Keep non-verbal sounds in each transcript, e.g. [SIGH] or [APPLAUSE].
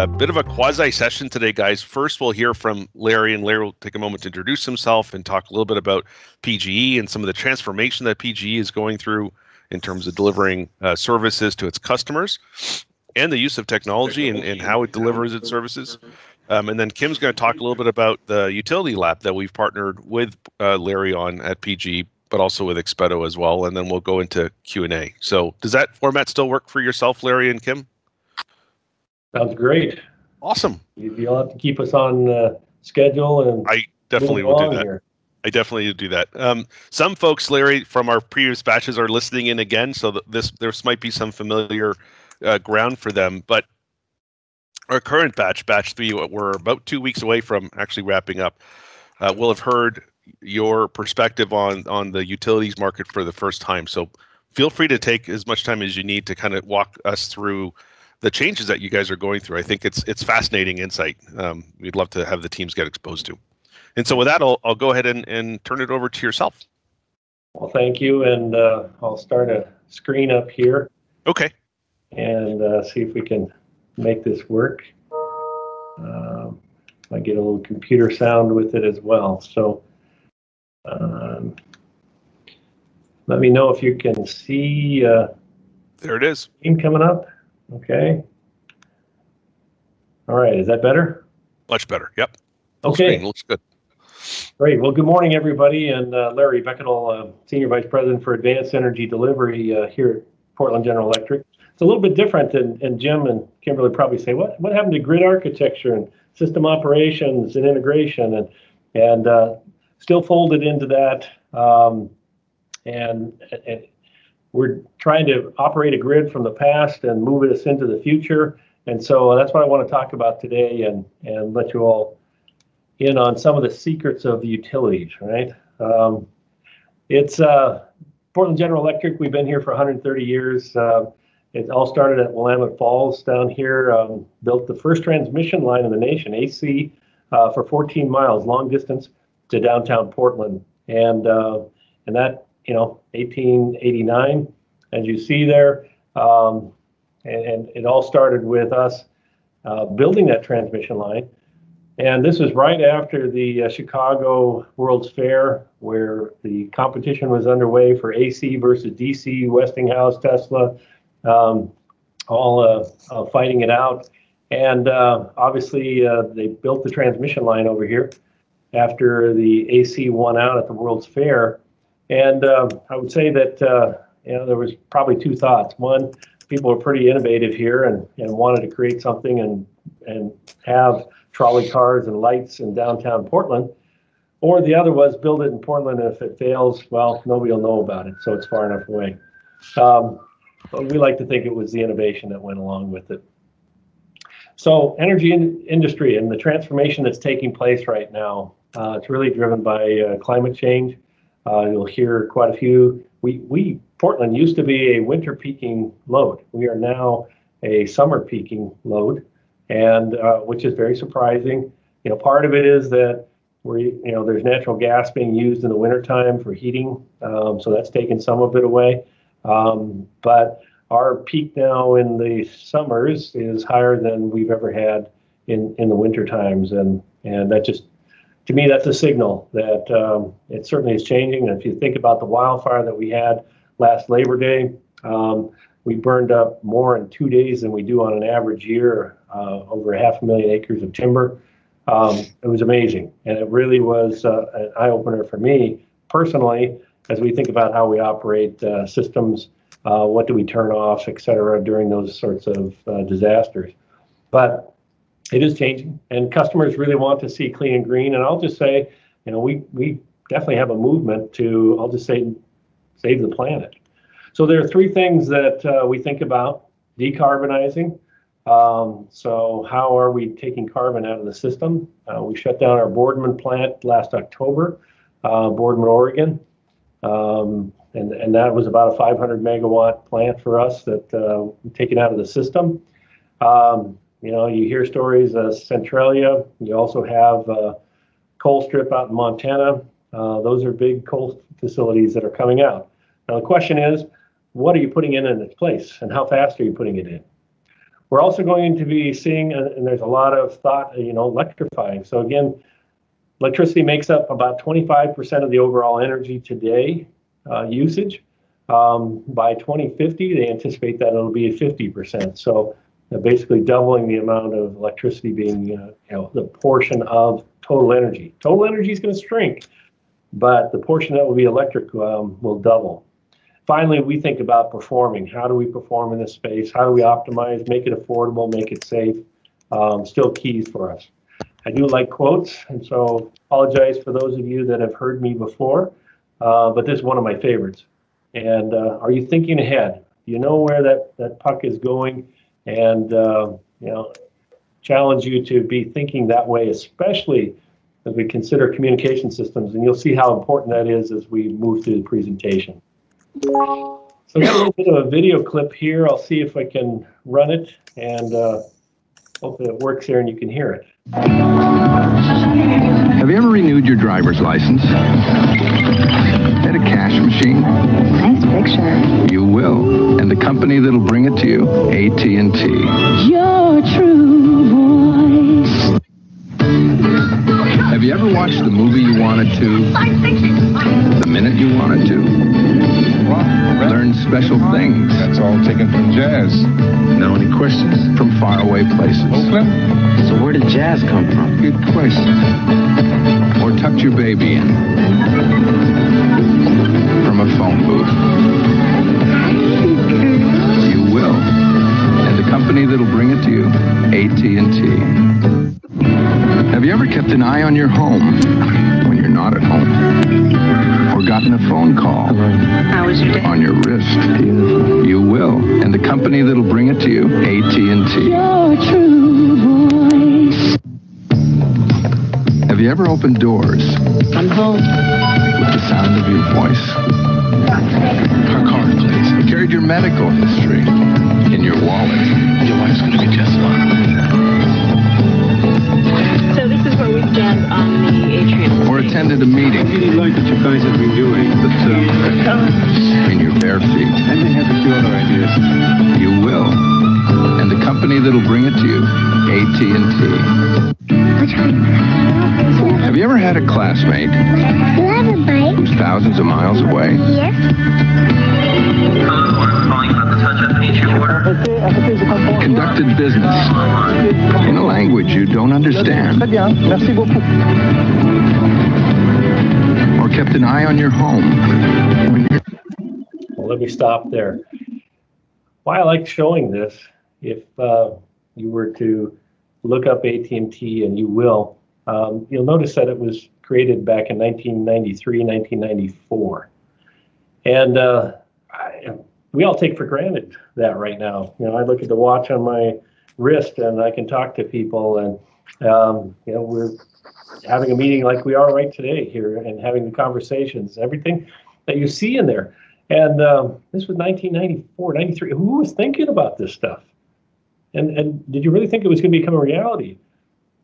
a bit of a quasi session today, guys. First, we'll hear from Larry, and Larry will take a moment to introduce himself and talk a little bit about PGE and some of the transformation that PGE is going through in terms of delivering uh, services to its customers and the use of technology and, and how it delivers its services. Um, and then Kim's going to talk a little bit about the utility lab that we've partnered with uh, Larry on at PGE, but also with Expeto as well. And then we'll go into Q and A. So, does that format still work for yourself, Larry and Kim? Sounds great. Awesome. You'll have to keep us on uh, schedule and I definitely will do that. Here. I definitely do that. Um, some folks, Larry, from our previous batches are listening in again, so this this might be some familiar uh, ground for them. But our current batch, batch three, we're about two weeks away from actually wrapping up. Uh, we'll have heard your perspective on on the utilities market for the first time. So feel free to take as much time as you need to kind of walk us through the changes that you guys are going through. I think it's it's fascinating insight. Um, we'd love to have the teams get exposed to. And so with that, I'll, I'll go ahead and, and turn it over to yourself. Well, thank you. And uh, I'll start a screen up here. Okay. And uh, see if we can make this work. Um, I get a little computer sound with it as well. So um, let me know if you can see. Uh, there it is. Coming up. Okay. All right, is that better? Much better. Yep. Okay. Screen looks good. Great. Well, good morning, everybody. And uh, Larry Bekkedahl, uh, Senior Vice President for Advanced Energy Delivery uh, here at Portland General Electric. It's a little bit different, and, and Jim and Kimberly probably say, what, what happened to grid architecture and system operations and integration? And, and uh, still folded into that. Um, and, and we're trying to operate a grid from the past and move us into the future. And so that's what I want to talk about today and, and let you all in on some of the secrets of the utilities, right? Um, it's uh, Portland General Electric. We've been here for 130 years. Uh, it all started at Willamette Falls down here, um, built the first transmission line in the nation, AC, uh, for 14 miles, long distance to downtown Portland. And, uh, and that you know, 1889, as you see there. Um, and, and, it all started with us uh, building that transmission line. And this was right after the uh, Chicago World's Fair, where the competition was underway for AC versus DC, Westinghouse, Tesla, um, all uh, uh, fighting it out. And uh, obviously, uh, they built the transmission line over here after the AC won out at the World's Fair. And um, I would say that uh, you know there was probably two thoughts. One, people are pretty innovative here and, and wanted to create something and and have trolley cars and lights in downtown Portland. Or the other was build it in Portland, and if it fails, well, nobody will know about it, so it's far enough away. Um, but we like to think it was the innovation that went along with it. So, energy in industry and the transformation that's taking place right now, uh, it's really driven by uh, climate change uh, you'll hear quite a few. We, we Portland used to be a winter peaking load. We are now a summer peaking load, and uh, which is very surprising. You know, part of it is that we, you know, there's natural gas being used in the wintertime for heating, um, so that's taken some of it away. Um, but our peak now in the summers is higher than we've ever had in in the winter times, and and that just to me, that's a signal that um, it certainly is changing. And if you think about the wildfire that we had last Labor Day, um, we burned up more in two days than we do on an average year, uh, over half a million acres of timber. Um, it was amazing. And it really was uh, an eye opener for me personally as we think about how we operate uh, systems, uh, what do we turn off, et cetera, during those sorts of uh, disasters. But it is changing, and customers really want to see clean and green. And I'll just say, you know, we we definitely have a movement to, I'll just say, save the planet. So there are three things that uh, we think about: decarbonizing. Um, so how are we taking carbon out of the system? Uh, we shut down our Boardman plant last October, uh, Boardman, Oregon. Um, and, and that was about a 500 megawatt plant for us that uh, taken out of the system. Um, you know, you hear stories of Centralia. You also have uh, Colstrip out in Montana. Uh, those are big coal facilities that are coming out. Now the question is, what are you putting in in its place, and how fast are you putting it in? We're also going to be seeing, and there's a lot of thought, you know, electrifying. So again, electricity makes up about 25% of the overall energy today uh, usage. Um, by 2050, they anticipate that it'll be 50%. So basically doubling the amount of electricity being, uh, you know, the portion of total energy. Total energy is going to shrink, but the portion that will be electric um, will double. Finally, we think about performing. How do we perform in this space? How do we optimize, make it affordable, make it safe? Um, still keys for us. I do like quotes, and so apologize for those of you that have heard me before, uh, but this is one of my favorites. And uh, are you thinking ahead? Do you know where that, that puck is going? And, uh, you know, challenge you to be thinking that way, especially as we consider communication systems. And you'll see how important that is as we move through the presentation. So I got a little bit of a video clip here. I'll see if I can run it and uh, hopefully it works here and you can hear it. Have you ever renewed your driver's license? At a cash machine? Nice picture. You will. And the company that'll bring it to you, AT&T. Your true voice. Have you ever watched the movie you wanted to? The minute you wanted to? Learn special things. That's all taken from jazz. Know any questions from faraway places? Oakland? So where did jazz come from? Good question. Or tucked your baby in from a phone booth. You will. And the company that'll bring it to you, AT&T. Have you ever kept an eye on your home when you're not at home? Or gotten a phone call How was your day? on your wrist? You will. And the company that'll bring it to you, AT&T. Your true voice. Have you ever opened doors I'm home. with the sound of your voice? Our card, please. Carried your medical history in your wallet. Your wife's going to be just fine. So this is where we stand on the atrium. Or attended a meeting really like what you guys have been doing, but um, in your bare feet. I may have a few other ideas. You will. And the company that'll bring it to you, AT&T. Have you ever had a classmate You a bike? who's thousands of miles away? Yes. Conducted business in a language you don't understand. Or kept an eye on your home Well, let me stop there. Why I like showing this, if uh, you were to look up AT&T, and you will, um, you'll notice that it was created back in 1993, 1994. And uh, I, we all take for granted that right now. You know, I look at the watch on my wrist and I can talk to people, and um, you know, we're having a meeting like we are right today here and having the conversations, everything that you see in there. And um, this was 1994, 93. Who was thinking about this stuff? And, and did you really think it was going to become a reality?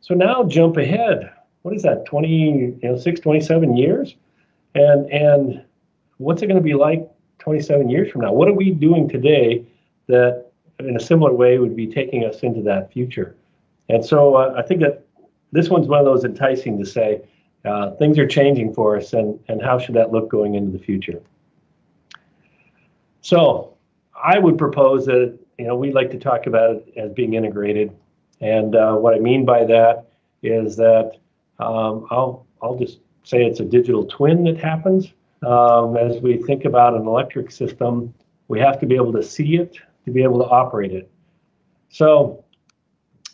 So now jump ahead. What is that, 20, you know, six, 27 years? And, and what's it going to be like 27 years from now? What are we doing today that in a similar way would be taking us into that future? And so uh, I think that this one's one of those enticing to say uh, things are changing for us and, and how should that look going into the future? So I would propose that, you know, we like to talk about it as being integrated. And uh, what I mean by that is that um, I'll, I'll just say it's a digital twin that happens. Um, as we think about an electric system, we have to be able to see it to be able to operate it. So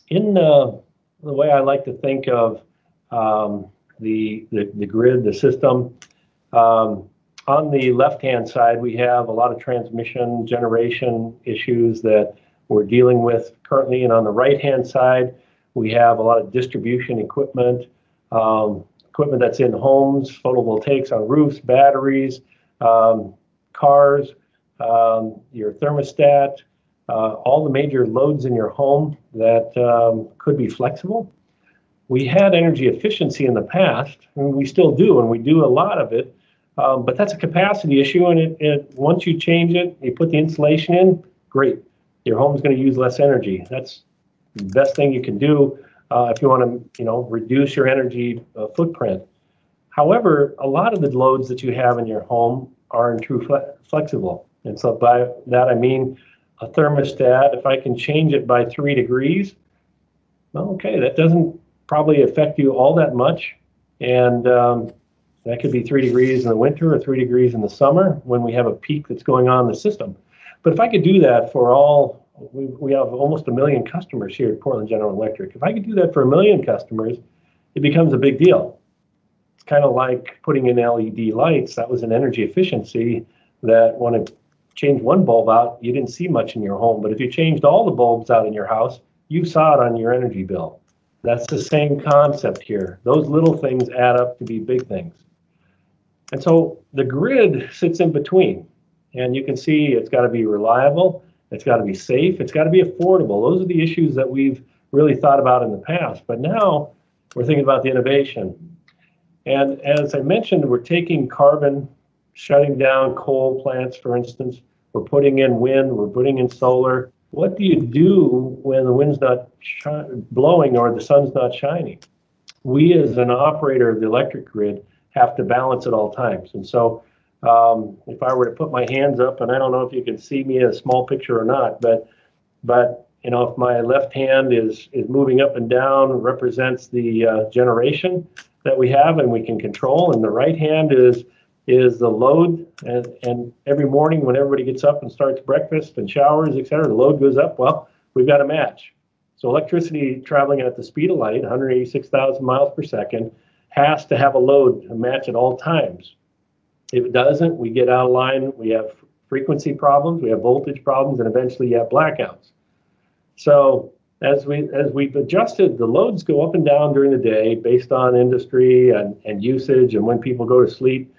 in uh, the way I like to think of um, the, the, the grid, the system, um, on the left-hand side, we have a lot of transmission generation issues that we're dealing with currently. And on the right-hand side, we have a lot of distribution equipment, um, equipment that's in homes, photovoltaics on roofs, batteries, um, cars, um, your thermostat, uh, all the major loads in your home that um, could be flexible. We had energy efficiency in the past, and we still do, and we do a lot of it. Um, but that's a capacity issue, and it, it, once you change it, you put the insulation in, great. your home's going to use less energy. That's the best thing you can do uh, if you want to, you know, reduce your energy uh, footprint. However, a lot of the loads that you have in your home are in true fle- flexible. And so by that I mean a thermostat, if I can change it by three degrees, well, okay, that doesn't probably affect you all that much. And um, that could be three degrees in the winter or three degrees in the summer when we have a peak that's going on in the system. But if I could do that for all, we, we have almost a million customers here at Portland General Electric. If I could do that for a million customers, it becomes a big deal. It's kind of like putting in LED lights. That was an energy efficiency that when it changed one bulb out, you didn't see much in your home. But if you changed all the bulbs out in your house, you saw it on your energy bill. That's the same concept here. Those little things add up to be big things. And so the grid sits in between. And you can see it's got to be reliable, it's got to be safe, it's got to be affordable. Those are the issues that we've really thought about in the past. But now we're thinking about the innovation. And as I mentioned, we're taking carbon, shutting down coal plants, for instance. We're putting in wind, we're putting in solar. What do you do when the wind's not blowing or the sun's not shining? We, as an operator of the electric grid, have to balance at all times. And so, um, if I were to put my hands up, and I don't know if you can see me in a small picture or not, but but you know, if my left hand is is moving up and down, represents the uh, generation that we have and we can control, and the right hand is is the load. And, and every morning when everybody gets up and starts breakfast and showers, et cetera, the load goes up. Well, we've got a match. So electricity traveling at the speed of light, 186,000 miles per second, has to have a load to match at all times. If it doesn't, we get out of line. We have frequency problems, we have voltage problems, and eventually you have blackouts. So as we as we've adjusted, the loads go up and down during the day based on industry and, and usage and when people go to sleep.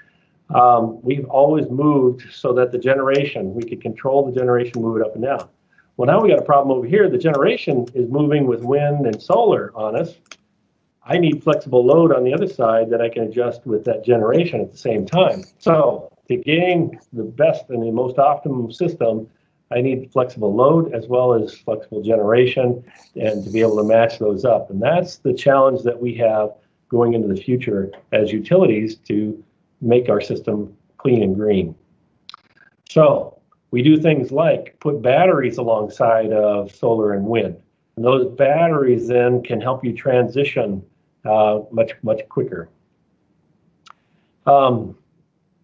Um, we've always moved so that the generation we could control the generation, move it up and down. Well, now we got a problem over here. The generation is moving with wind and solar on us. I need flexible load on the other side that I can adjust with that generation at the same time. So to gain the best and the most optimum system, I need flexible load as well as flexible generation and to be able to match those up. And that's the challenge that we have going into the future as utilities to make our system clean and green. So we do things like put batteries alongside of solar and wind. And those batteries then can help you transition uh, much, much quicker. Um,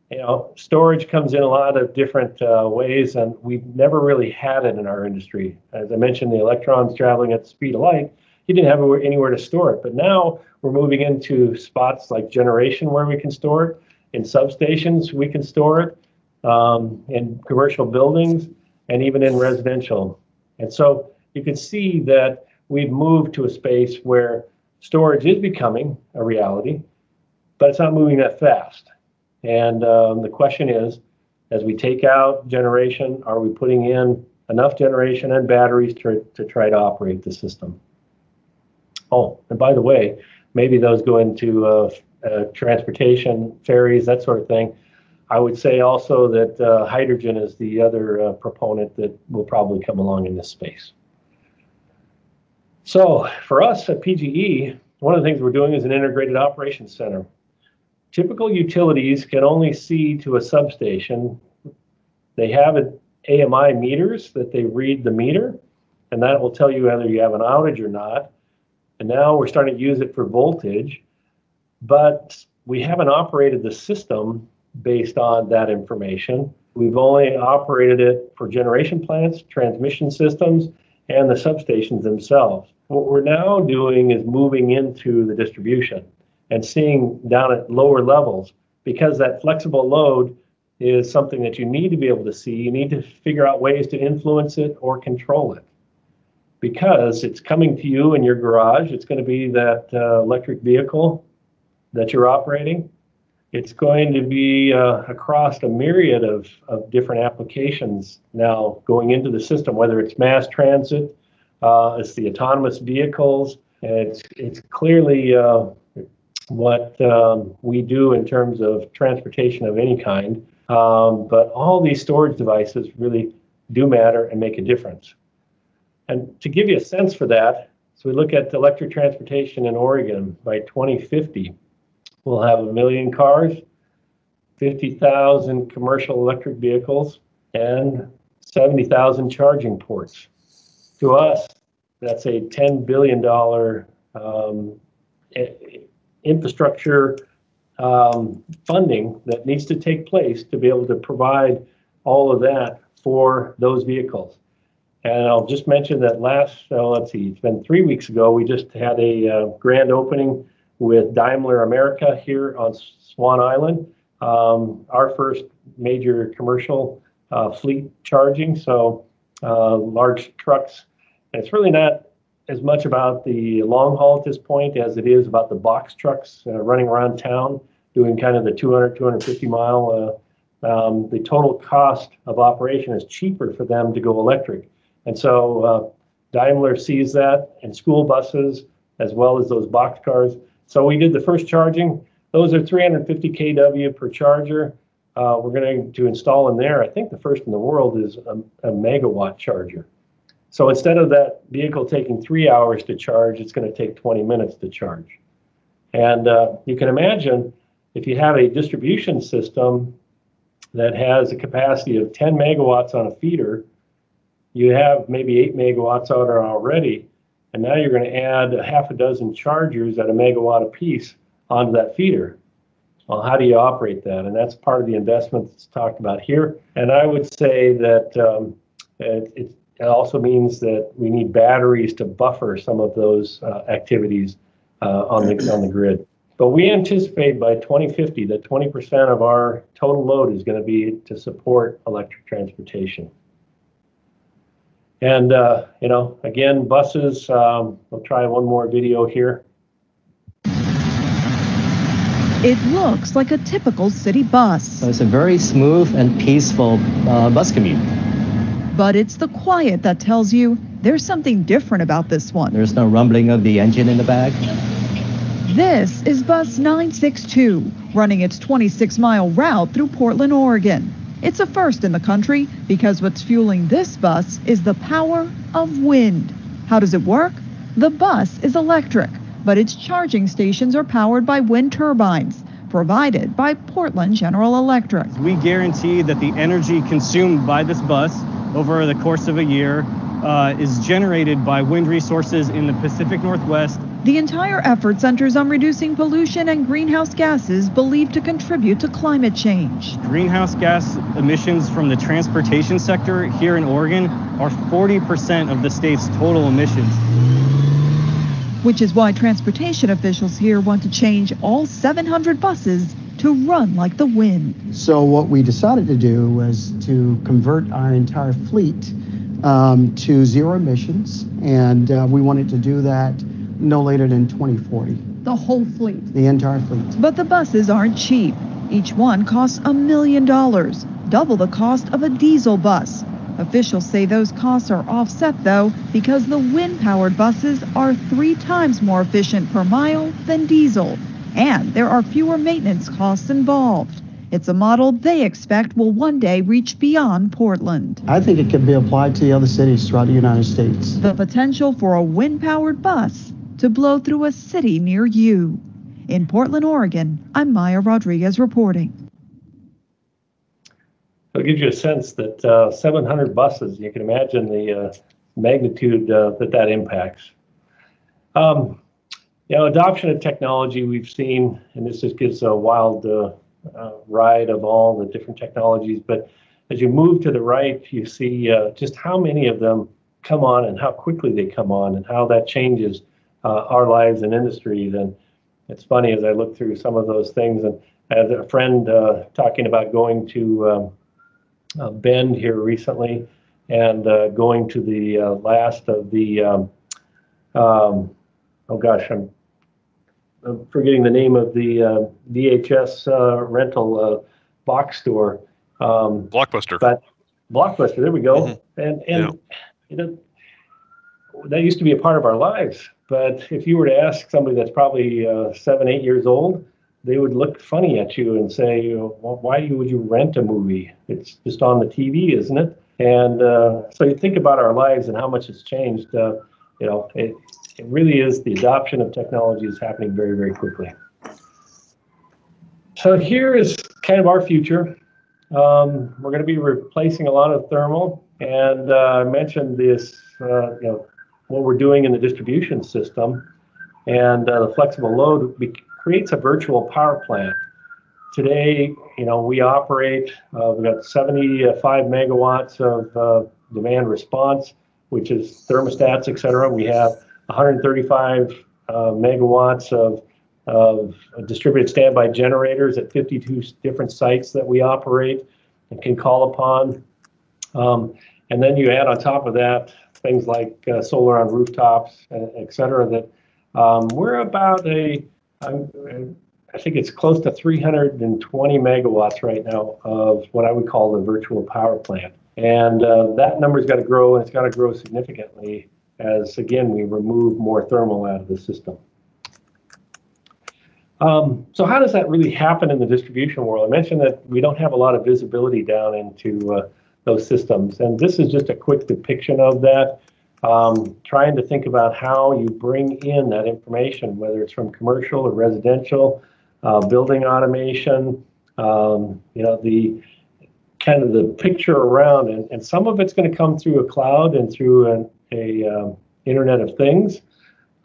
you know, storage comes in a lot of different uh, ways, and we've never really had it in our industry. As I mentioned, the electrons traveling at the speed of light, you didn't have anywhere to store it. But now we're moving into spots like generation where we can store it. In substations, we can store it. Um, in commercial buildings, and even in residential. And so you can see that we've moved to a space where storage is becoming a reality, but it's not moving that fast. And um, the question is, as we take out generation, are we putting in enough generation and batteries to, to try to operate the system? Oh, and by the way, maybe those go into uh, uh, transportation, ferries, that sort of thing. I would say also that uh, hydrogen is the other uh, proponent that will probably come along in this space. So for us at PGE, one of the things we're doing is an integrated operations center. Typical utilities can only see to a substation. They have AMI meters that they read the meter, and that will tell you whether you have an outage or not. And now we're starting to use it for voltage, but we haven't operated the system based on that information. We've only operated it for generation plants, transmission systems, and the substations themselves. What we're now doing is moving into the distribution and seeing down at lower levels because that flexible load is something that you need to be able to see. You need to figure out ways to influence it or control it because it's coming to you in your garage. It's going to be that uh, electric vehicle that you're operating. It's going to be uh, across a myriad of, of different applications now going into the system, whether it's mass transit, uh, it's the autonomous vehicles. It's, it's clearly uh, what um, we do in terms of transportation of any kind. Um, but all these storage devices really do matter and make a difference. And to give you a sense for that, so we look at electric transportation in Oregon by 2050, we'll have a million cars, 50,000 commercial electric vehicles, and 70,000 charging ports. To us, that's a $10 billion um, infrastructure um, funding that needs to take place to be able to provide all of that for those vehicles. And I'll just mention that last, uh, let's see, it's been three weeks ago, we just had a uh, grand opening with Daimler America here on Swan Island, um, our first major commercial uh, fleet charging. So uh, large trucks. And it's really not as much about the long haul at this point as it is about the box trucks uh, running around town doing kind of the 200, 250 mile. Uh, um, the total cost of operation is cheaper for them to go electric. And so uh, Daimler sees that and school buses as well as those box cars. So we did the first charging. Those are 350 kW per charger. Uh, we're going to install in there. I think the first in the world is a, a megawatt charger. So instead of that vehicle taking three hours to charge, it's going to take 20 minutes to charge. And uh, you can imagine if you have a distribution system that has a capacity of 10 megawatts on a feeder, you have maybe 8 megawatts out there already, and now you're going to add a half a dozen chargers at a megawatt apiece onto that feeder. Well, how do you operate that? And that's part of the investment that's talked about here. And I would say that um, it, it, also means that we need batteries to buffer some of those uh, activities uh, on the [CLEARS THROAT] on the grid. But we anticipate by 2050 that 20% of our total load is going to be to support electric transportation. And, uh, you know, again, buses, um, we'll try one more video here. It looks like a typical city bus. So it's a very smooth and peaceful uh, bus commute. But it's the quiet that tells you there's something different about this one. There's no rumbling of the engine in the back. This is Bus 962, running its 26 mile route through Portland, Oregon. It's a first in the country because what's fueling this bus is the power of wind. How does it work? The bus is electric, but its charging stations are powered by wind turbines provided by Portland General Electric. We guarantee that the energy consumed by this bus over the course of a year uh, is generated by wind resources in the Pacific Northwest the entire effort centers on reducing pollution and greenhouse gases believed to contribute to climate change. Greenhouse gas emissions from the transportation sector here in Oregon are 40% of the state's total emissions. Which is why transportation officials here want to change all 700 buses to run like the wind. So, what we decided to do was to convert our entire fleet um, to zero emissions, and uh, we wanted to do that no later than 2040. The whole fleet? The entire fleet. But the buses aren't cheap. Each one costs a million dollars, double the cost of a diesel bus. Officials say those costs are offset, though, because the wind powered buses are three times more efficient per mile than diesel. And there are fewer maintenance costs involved. It's a model they expect will one day reach beyond Portland. I think it can be applied to the other cities throughout the United States. The potential for a wind powered bus to blow through a city near you. In Portland, Oregon, I'm Maya Rodriguez reporting. It gives you a sense that uh, 700 buses, you can imagine the uh, magnitude uh, that that impacts. Um, you know, adoption of technology we've seen, and this just gives a wild uh, uh, ride of all the different technologies, but as you move to the right, you see uh, just how many of them come on and how quickly they come on and how that changes uh, our lives and industries. And it's funny as I look through some of those things, and I had a friend uh, talking about going to um, uh, Bend here recently and uh, going to the last of the, um, um, oh gosh, I'm, I'm, forgetting the name of the uh, VHS rental box store. Um, Blockbuster. But Blockbuster, there we go. Mm-hmm. And, and yeah. you know, that used to be a part of our lives but if you were to ask somebody that's probably uh, seven, eight years old, they would look funny at you and say, well, "Why would you rent a movie? It's just on the TV, isn't it?" And uh, so you think about our lives and how much it's changed. Uh, you know, it, it really is the adoption of technology is happening very, very quickly. So here is kind of our future. Um, we're going to be replacing a lot of thermal, and uh, I mentioned this, uh, you know, what we're doing in the distribution system, and uh, the flexible load creates a virtual power plant. Today, you know, we operate, uh, we've got 75 megawatts of uh, demand response, which is thermostats, et cetera. We have 135 uh, megawatts of, of distributed standby generators at 52 different sites that we operate and can call upon. Um, and then you add on top of that things like uh, solar on rooftops, et cetera, that um, we're about a, I think it's close to 320 megawatts right now of what I would call the virtual power plant. And uh, that number's got to grow, and it's got to grow significantly as, again, we remove more thermal out of the system. Um, so how does that really happen in the distribution world? I mentioned that we don't have a lot of visibility down into uh, those systems, and this is just a quick depiction of that um, trying to think about how you bring in that information, whether it's from commercial or residential, uh, building automation, um, you know, the kind of the picture around, and, and some of it's going to come through a cloud and through an a, um, Internet of Things.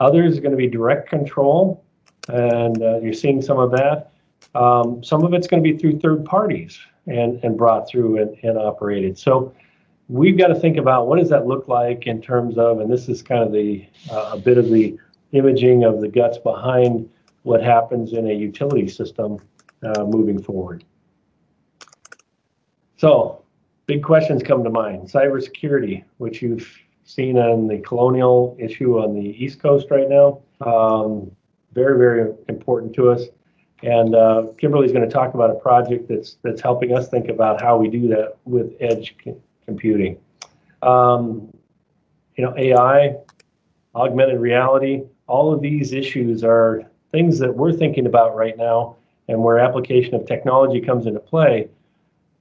Others are going to be direct control, and uh, you're seeing some of that. Um, some of it's going to be through third parties and, and brought through and, and operated. So we've got to think about what does that look like in terms of, and this is kind of the uh, a bit of the imaging of the guts behind what happens in a utility system uh, moving forward. So, big questions come to mind. Cybersecurity, which you've seen on the colonial issue on the East Coast right now, um, very, very important to us. And uh, Kimberly's going to talk about a project that's that's helping us think about how we do that with edge computing. Um, you know, AI, augmented reality, all of these issues are things that we're thinking about right now and where application of technology comes into play.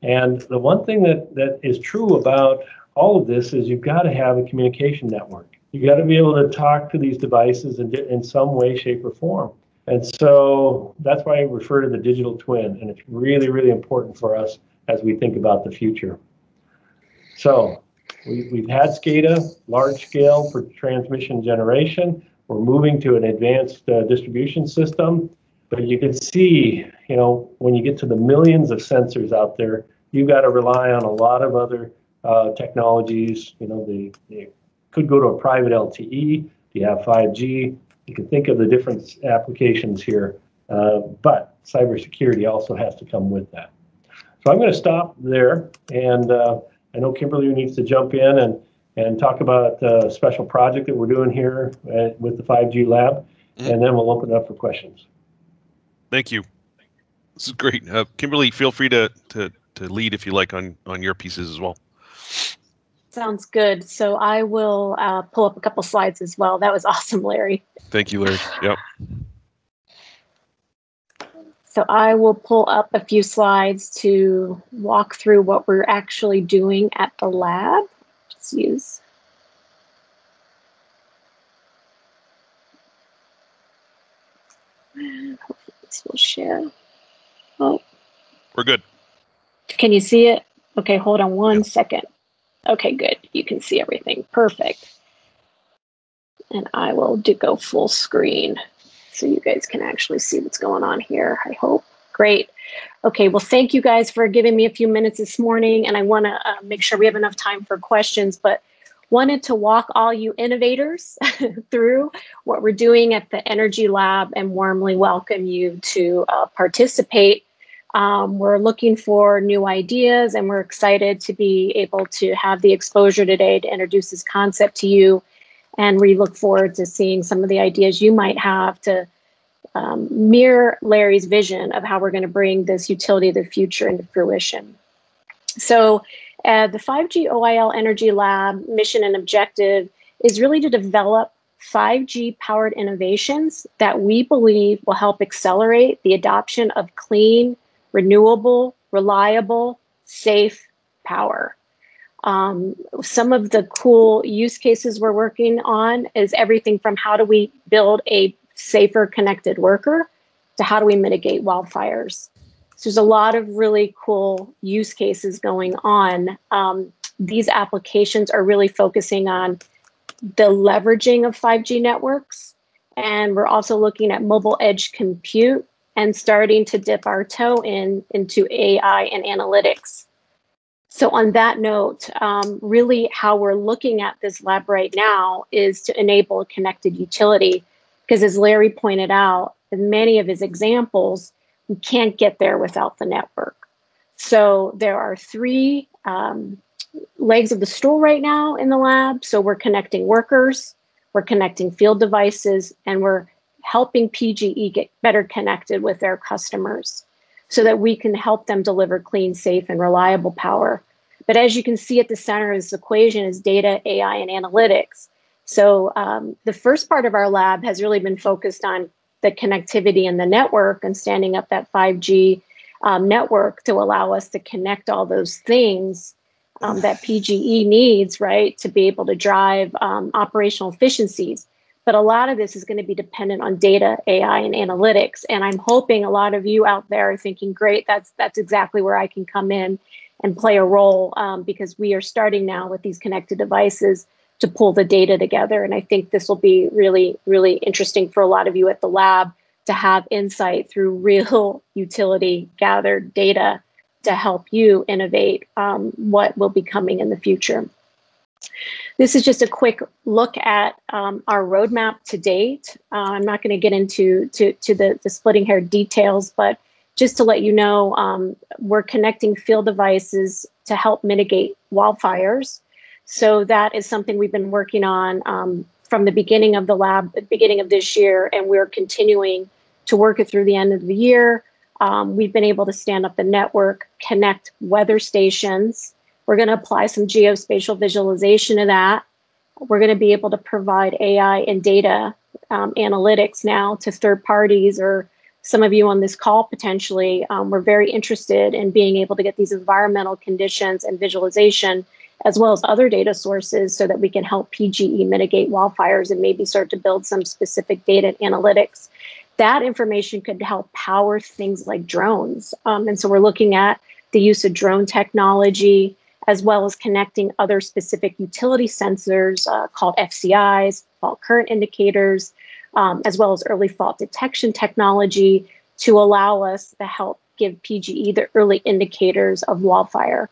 And the one thing that, that is true about all of this is you've got to have a communication network. You've got to be able to talk to these devices in, in some way, shape, or form. And so that's why I refer to the digital twin. And it's really, really important for us as we think about the future. So we, we've had SCADA, large scale for transmission generation. We're moving to an advanced uh, distribution system. But you can see, you know, when you get to the millions of sensors out there, you've got to rely on a lot of other uh, technologies. You know, they, they could go to a private LTE. You have 5G. You can think of the different applications here. Uh, but cybersecurity also has to come with that. So I'm going to stop there and uh, I know Kimberly needs to jump in and, and talk about a special project that we're doing here at, with the 5G lab, mm-hmm. and then we'll open it up for questions. Thank you. This is great. Uh, Kimberly, feel free to, to, to lead if you like on, on your pieces as well. Sounds good. So I will uh, pull up a couple slides as well. That was [LAUGHS] awesome, Larry. Thank you, Larry. Yep. So I will pull up a few slides to walk through what we're actually doing at the lab. Just use. this will share. Oh. We're good. Can you see it? Okay, hold on one yep. second. Okay, good. You can see everything. Perfect. And I will do go full screen so you guys can actually see what's going on here, I hope. Great. Okay, well, thank you guys for giving me a few minutes this morning, and I want to uh, make sure we have enough time for questions, but wanted to walk all you innovators [LAUGHS] through what we're doing at the Energy Lab and warmly welcome you to uh, participate. Um, we're looking for new ideas, and we're excited to be able to have the exposure today to introduce this concept to you and we look forward to seeing some of the ideas you might have to um, mirror Larry's vision of how we're going to bring this utility of the future into fruition. So, uh, the 5G OIL Energy Lab mission and objective is really to develop 5G powered innovations that we believe will help accelerate the adoption of clean, renewable, reliable, safe power. Um, some of the cool use cases we're working on is everything from how do we build a safer connected worker to how do we mitigate wildfires. So there's a lot of really cool use cases going on. Um, these applications are really focusing on the leveraging of 5G networks. And we're also looking at mobile edge compute and starting to dip our toe in into AI and analytics. So on that note, um, really how we're looking at this lab right now is to enable a connected utility. Because as Larry pointed out, in many of his examples, we can't get there without the network. So there are three um, legs of the stool right now in the lab. So we're connecting workers, we're connecting field devices, and we're helping PGE get better connected with their customers so that we can help them deliver clean, safe, and reliable power. But as you can see at the center of this equation is data, AI, and analytics. So um, the first part of our lab has really been focused on the connectivity and the network and standing up that 5G um, network to allow us to connect all those things um, that PGE needs, right, to be able to drive um, operational efficiencies. But a lot of this is going to be dependent on data, AI, and analytics. And I'm hoping a lot of you out there are thinking, great, that's that's exactly where I can come in and play a role um, because we are starting now with these connected devices to pull the data together. And I think this will be really, really interesting for a lot of you at the lab to have insight through [LAUGHS] real utility gathered data to help you innovate um, what will be coming in the future. This is just a quick look at um, our roadmap to date. Uh, I'm not going to get into to, to the, the splitting hair details, but just to let you know, um, we're connecting field devices to help mitigate wildfires. So that is something we've been working on um, from the beginning of the lab, beginning of this year, and we're continuing to work it through the end of the year. Um, we've been able to stand up the network, connect weather stations. We're going to apply some geospatial visualization to that. We're going to be able to provide AI and data um, analytics now to third parties or some of you on this call potentially. Um, we're very interested in being able to get these environmental conditions and visualization as well as other data sources so that we can help PGE mitigate wildfires and maybe start to build some specific data analytics that information could help power things like drones. Um, and so we're looking at the use of drone technology as well as connecting other specific utility sensors uh, called FCIs, fault current indicators, um, as well as early fault detection technology to allow us to help give PGE the early indicators of wildfire.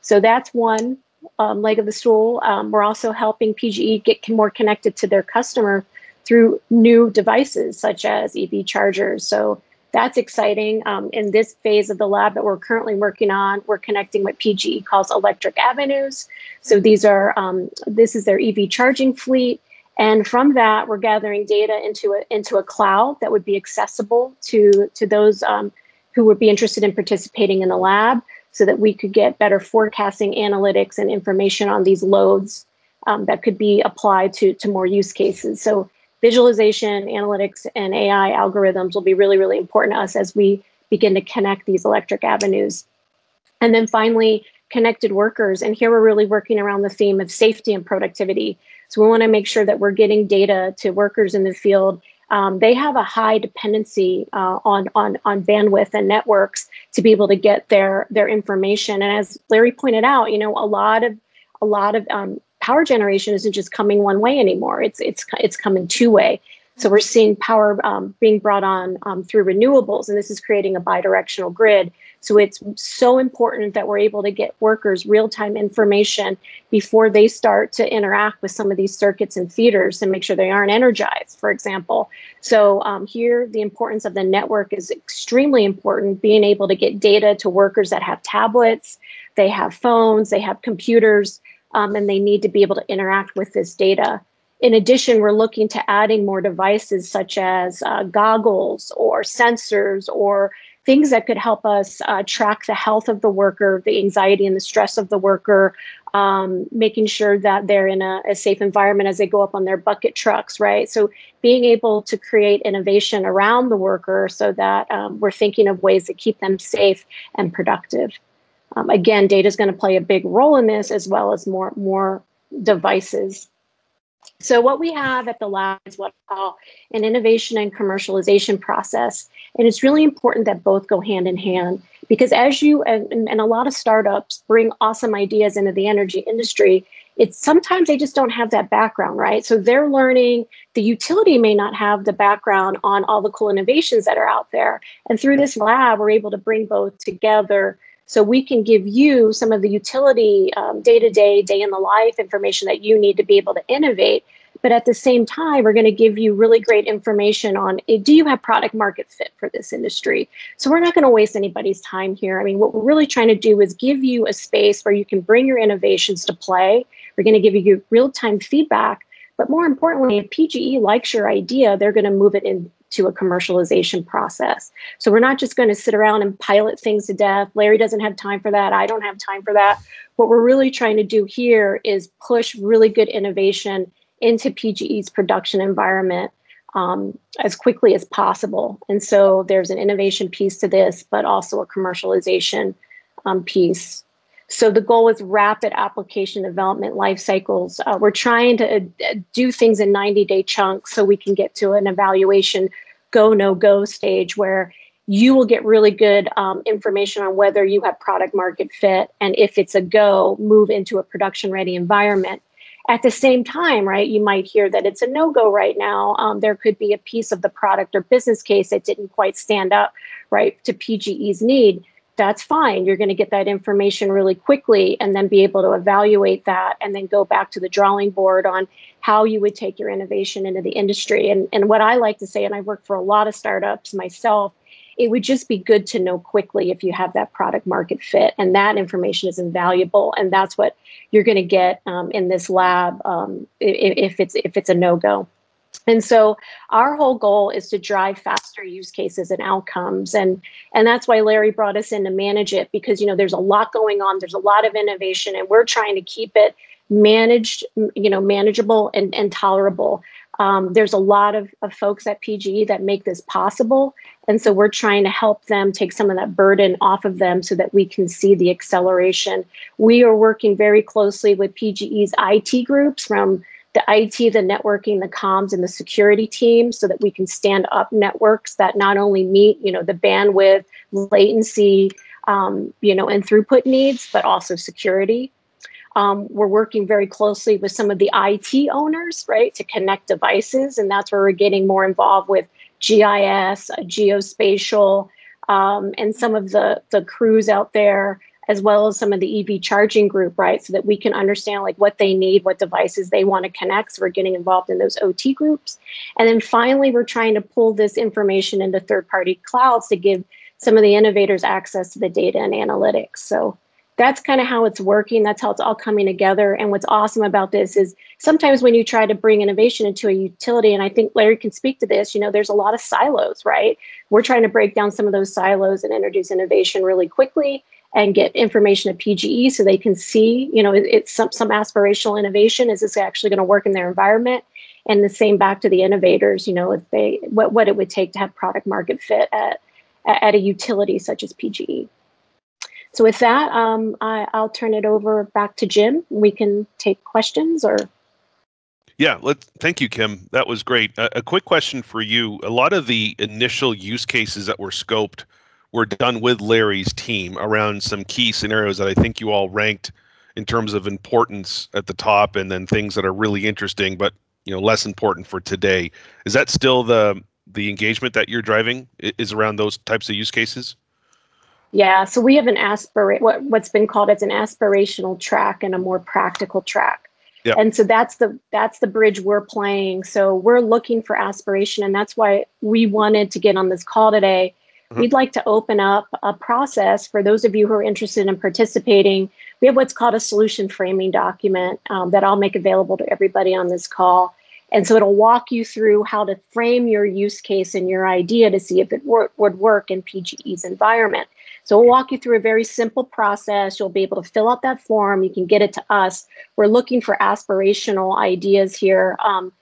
So that's one um, leg of the stool. Um, we're also helping PGE get more connected to their customer through new devices such as EV chargers. So that's exciting. Um, in this phase of the lab that we're currently working on, we're connecting what PGE calls electric avenues. So these are um, this is their EV charging fleet, and from that we're gathering data into a into a cloud that would be accessible to to those um, who would be interested in participating in the lab, so that we could get better forecasting analytics and information on these loads um, that could be applied to to more use cases. So visualization, analytics, and AI algorithms will be really, really important to us as we begin to connect these electric avenues. And then finally, connected workers. And here we're really working around the theme of safety and productivity. So we want to make sure that we're getting data to workers in the field. Um, they have a high dependency uh, on, on, on bandwidth and networks to be able to get their, their information. And as Larry pointed out, you know, a lot of a lot of um, power generation isn't just coming one way anymore. It's it's it's coming two way. So we're seeing power um, being brought on um, through renewables, and this is creating a bidirectional grid. So it's so important that we're able to get workers real time information before they start to interact with some of these circuits and feeders and make sure they aren't energized, for example. So um, here, the importance of the network is extremely important. Being able to get data to workers that have tablets, they have phones, they have computers um, and they need to be able to interact with this data. In addition, we're looking to adding more devices such as uh, goggles or sensors or things that could help us uh, track the health of the worker, the anxiety and the stress of the worker, um, making sure that they're in a, a, safe environment as they go up on their bucket trucks, right? So being able to create innovation around the worker so that um, we're thinking of ways to keep them safe and productive. Um, again, data is going to play a big role in this as well as more, more devices. So what we have at the lab is what I call an innovation and commercialization process. And it's really important that both go hand in hand because as you and, and a lot of startups bring awesome ideas into the energy industry, it's sometimes they just don't have that background, right? So they're learning, the utility may not have the background on all the cool innovations that are out there. And through this lab, we're able to bring both together so we can give you some of the utility day to day, day in the life information that you need to be able to innovate. But at the same time, we're going to give you really great information on eh, do you have product market fit for this industry? So we're not going to waste anybody's time here. I mean, what we're really trying to do is give you a space where you can bring your innovations to play. We're going to give you real time feedback. But more importantly, if PGE likes your idea, they're going to move it in, to a commercialization process. So we're not just going to sit around and pilot things to death. Larry doesn't have time for that. I don't have time for that. What we're really trying to do here is push really good innovation into PGE's production environment um, as quickly as possible. And so there's an innovation piece to this, but also a commercialization um, piece. So the goal is rapid application development life cycles. Uh, we're trying to uh, do things in 90 day chunks so we can get to an evaluation go no go stage where you will get really good um, information on whether you have product market fit and if it's a go move into a production ready environment. At the same time right you might hear that it's a no go right now. Um, there could be a piece of the product or business case that didn't quite stand up right to pge's need that's fine. You're going to get that information really quickly and then be able to evaluate that and then go back to the drawing board on how you would take your innovation into the industry. And, and what I like to say, and I work for a lot of startups myself, it would just be good to know quickly if you have that product market fit. And that information is invaluable. And that's what you're going to get um, in this lab um, if, it's, if it's a no go. And so our whole goal is to drive faster use cases and outcomes. And, and that's why Larry brought us in to manage it because, you know, there's a lot going on. There's a lot of innovation and we're trying to keep it managed, you know, manageable and, and tolerable. Um, there's a lot of, of folks at PGE that make this possible. And so we're trying to help them take some of that burden off of them so that we can see the acceleration. We are working very closely with PGE's IT groups from the IT, the networking, the comms, and the security team so that we can stand up networks that not only meet, you know, the bandwidth, latency, um, you know, and throughput needs, but also security. Um, we're working very closely with some of the IT owners, right, to connect devices, and that's where we're getting more involved with GIS, geospatial, um, and some of the the crews out there as well as some of the EV charging group, right? So that we can understand like what they need, what devices they want to connect. So we're getting involved in those OT groups. And then finally, we're trying to pull this information into third party clouds to give some of the innovators access to the data and analytics. So that's kind of how it's working. That's how it's all coming together. And what's awesome about this is sometimes when you try to bring innovation into a utility, and I think Larry can speak to this, you know, there's a lot of silos, right? We're trying to break down some of those silos and introduce innovation really quickly and get information to PGE so they can see, you know, it, it's some, some aspirational innovation. Is this actually going to work in their environment? And the same back to the innovators, you know, if they what, what it would take to have product market fit at at a utility such as PGE. So with that, um, I, I'll turn it over back to Jim. We can take questions or. Yeah, let thank you, Kim. That was great. A, a quick question for you. A lot of the initial use cases that were scoped were done with Larry's team around some key scenarios that I think you all ranked in terms of importance at the top, and then things that are really interesting but you know less important for today. Is that still the the engagement that you're driving? Is around those types of use cases? Yeah, so we have an aspirate what what's been called as an aspirational track and a more practical track. Yep. And so that's the that's the bridge we're playing. So we're looking for aspiration and that's why we wanted to get on this call today Mm-hmm. We'd like to open up a process for those of you who are interested in participating. We have what's called a solution framing document um, that I'll make available to everybody on this call. And so it'll walk you through how to frame your use case and your idea to see if it wor- would work in PGE's environment. So we'll walk you through a very simple process. You'll be able to fill out that form. You can get it to us. We're looking for aspirational ideas here. Um,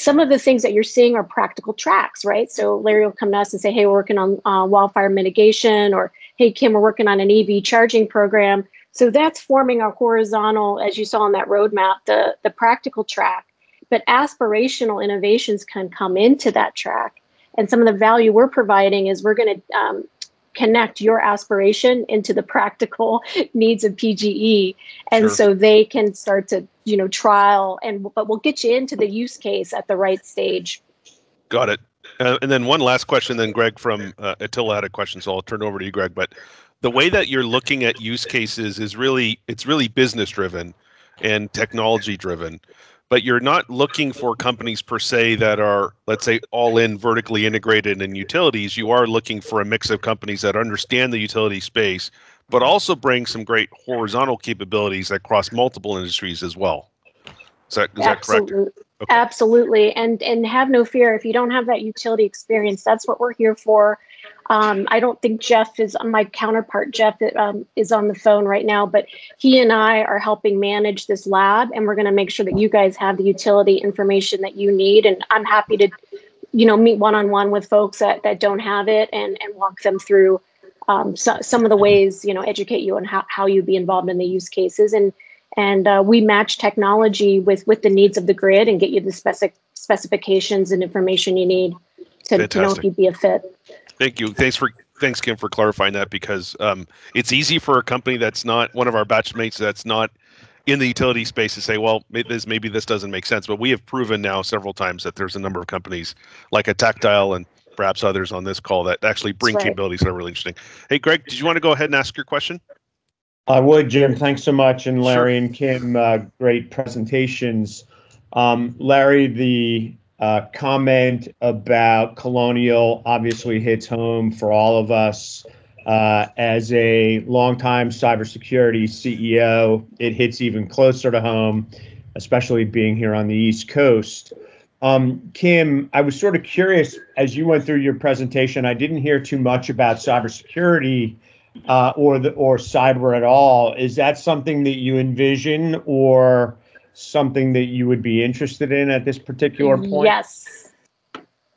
some of the things that you're seeing are practical tracks, right? So Larry will come to us and say, hey, we're working on uh, wildfire mitigation, or hey, Kim, we're working on an EV charging program. So that's forming a horizontal, as you saw on that roadmap, the, the practical track. But aspirational innovations can come into that track. And some of the value we're providing is we're going to um, connect your aspiration into the practical [LAUGHS] needs of PGE. And Sure. so they can start to, you know, trial and, but we'll get you into the use case at the right stage. Got it. Uh, and then one last question, then Greg from uh, Attila had a question, so I'll turn over to you, Greg. But the way that you're looking at use cases is really it's really business driven and technology driven. But you're not looking for companies per se that are, let's say, all in vertically integrated in utilities. You are looking for a mix of companies that understand the utility space, but also bring some great horizontal capabilities that cross multiple industries as well. Is that is that correct? Absolutely. Absolutely. And and have no fear if you don't have that utility experience, that's what we're here for. Um, I don't think Jeff is my counterpart. Jeff um, is on the phone right now, but he and I are helping manage this lab, and we're going to make sure that you guys have the utility information that you need. And I'm happy to, you know, meet one on one with folks that that don't have it and and walk them through um, so, some of the ways, you know, educate you on how how you be involved in the use cases and and uh, we match technology with with the needs of the grid and get you the specific specifications and information you need to, to know if you'd be a fit. Thank you. Thanks for thanks Kim for clarifying that because um, it's easy for a company that's not one of our batchmates that's not in the utility space to say, well, maybe this maybe this doesn't make sense. But we have proven now several times that there's a number of companies like a Tactile and perhaps others on this call that actually bring right. capabilities that are really interesting. Hey, Greg, did you want to go ahead and ask your question? I would, Jim. Thanks so much. And Sure. Larry and Kim, uh, great presentations. Um, Larry, the uh, comment about Colonial obviously hits home for all of us. Uh, as a longtime cybersecurity CEO, it hits even closer to home, especially being here on the East Coast. Um, Kim, I was sort of curious as you went through your presentation. I didn't hear too much about cybersecurity uh, or the or cyber at all. Is that something that you envision or something that you would be interested in at this particular point? Yes.